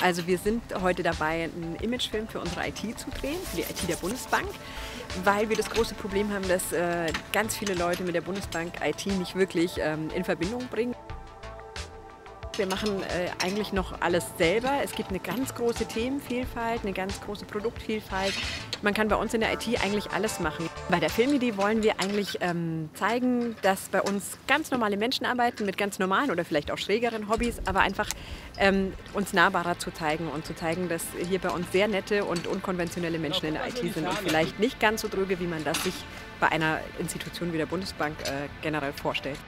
Also wir sind heute dabei, einen Imagefilm für unsere IT zu drehen, für die IT der Bundesbank, weil wir das große Problem haben, dass äh, ganz viele Leute mit der Bundesbank IT nicht wirklich ähm, in Verbindung bringen. Wir machen äh, eigentlich noch alles selber. Es gibt eine ganz große Themenvielfalt, eine ganz große Produktvielfalt. Man kann bei uns in der IT eigentlich alles machen. Bei der Filmidee wollen wir eigentlich ähm, zeigen, dass bei uns ganz normale Menschen arbeiten mit ganz normalen oder vielleicht auch schrägeren Hobbys, aber einfach ähm, uns nahbarer zu zeigen und zu zeigen, dass hier bei uns sehr nette und unkonventionelle Menschen in der IT sind und vielleicht nicht ganz so dröge, wie man das sich bei einer Institution wie der Bundesbank äh, generell vorstellt.